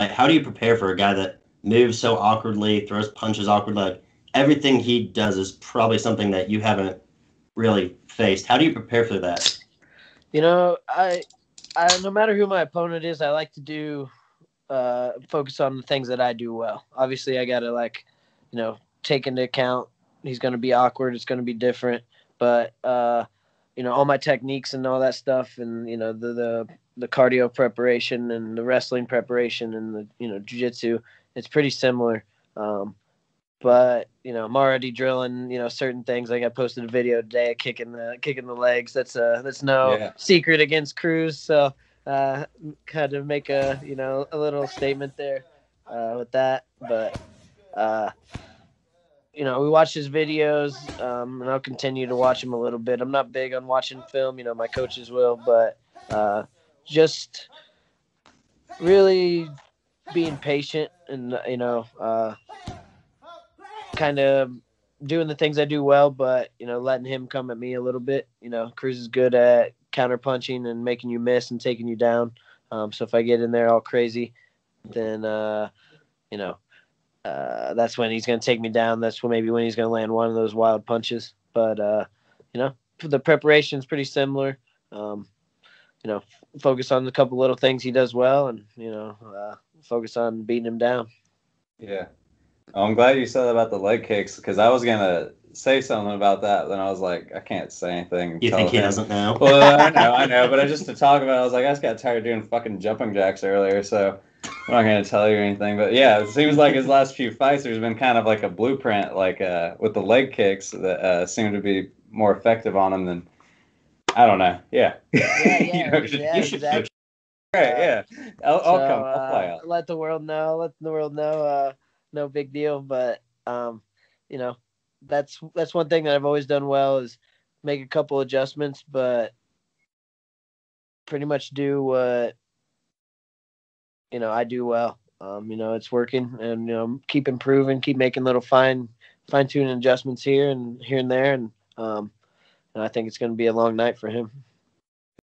Like, how do you prepare for a guy that moves so awkwardly, throws punches awkwardly? Like, everything he does is probably something that you haven't really faced. How do you prepare for that? You know, I, I no matter who my opponent is, I like to do uh, focus on the things that I do well. Obviously, I got to like, you know, take into account he's to be awkward. It's to be different, but uh, you know, all my techniques and all that stuff, and you know, the the the cardio preparation and the wrestling preparation and the you know jujitsu, it's pretty similar. Um, but you know, I'm already drilling. You know, certain things. Like I posted a video today, of kicking the kicking the legs. That's uh that's no yeah. secret against Cruz. So uh, kind of make a you know a little statement there uh, with that. But uh, you know, we watch his videos, um, and I'll continue to watch him a little bit. I'm not big on watching film, you know, my coaches will, but uh, just really being patient and you know, uh, kind of doing the things I do well, but you know, letting him come at me a little bit. You know, Cruz is good at counter punching and making you miss and taking you down. Um, so if I get in there all crazy, then uh, you know uh, that's when he's going to take me down. That's when maybe when he's going to land one of those wild punches. But uh, you know, the preparation is pretty similar. Um, you know, focus on a couple little things he does well, and you know, uh, focus on beating him down. Yeah, I'm glad you said about the leg kicks because I was gonna say something about that. Then I was like, I can't say anything. You think he doesn't know? Well, I know, I know, but I just to talk about, it, I was like, I just got tired of doing fucking jumping jacks earlier, so I'm not gonna tell you anything, but yeah, it seems like his last few fights, there's been kind of like a blueprint, like uh, with the leg kicks that uh, seem to be more effective on him than I don't know. Yeah. Yeah, yeah, you know, yeah, exactly. Right, yeah. I'll, I'll come. I'll fly out. Uh, let the world know. Let the world know. Uh, no big deal, but um, you know, that's that's one thing that I've always done well is make a couple adjustments, but pretty much do what you know I do well. Um, you know, it's working, and you know, keep improving, keep making little fine fine tuning adjustments here and here and there, and um, and I think it's going to be a long night for him.